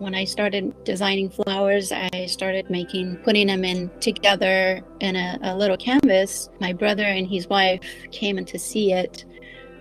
when I started designing flowers, I started making, putting them in together in a, a, little canvas. My brother and his wife came in to see it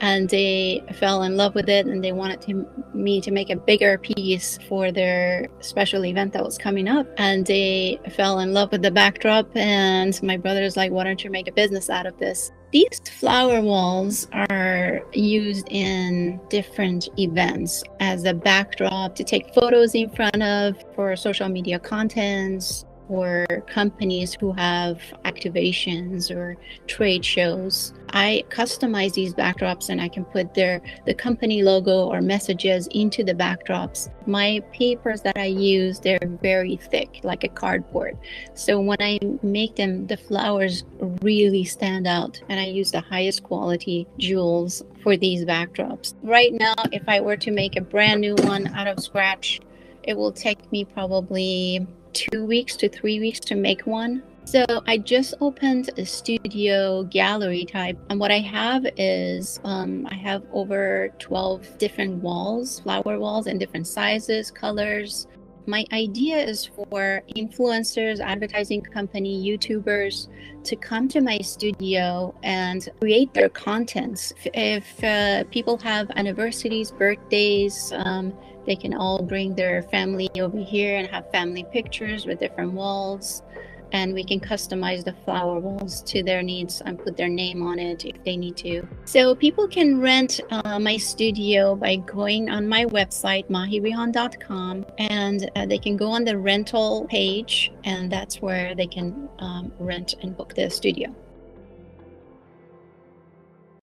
and they fell in love with it and they wanted to, me to make a bigger piece for their special event that was coming up. And they fell in love with the backdrop and my brother's like why don't you make a business out of this? These flower walls are used in different events as a backdrop to take photos in front of for social media contents or companies who have activations or trade shows. I customize these backdrops and I can put their the company logo or messages into the backdrops. My papers that I use, they're very thick, like a cardboard. So when I make them, the flowers really stand out and I use the highest quality jewels for these backdrops. Right now, if I were to make a brand new one out of scratch, it will take me probably two weeks to three weeks to make one. So I just opened a studio gallery type, and what I have is um, I have over 12 different walls, flower walls in different sizes, colors. My idea is for influencers, advertising company, YouTubers to come to my studio and create their contents. If uh, people have anniversaries, birthdays, um, they can all bring their family over here and have family pictures with different walls. And we can customize the flower walls to their needs and put their name on it if they need to. So people can rent uh, my studio by going on my website, mahirehan.com, and uh, they can go on the rental page, and that's where they can um, rent and book the studio.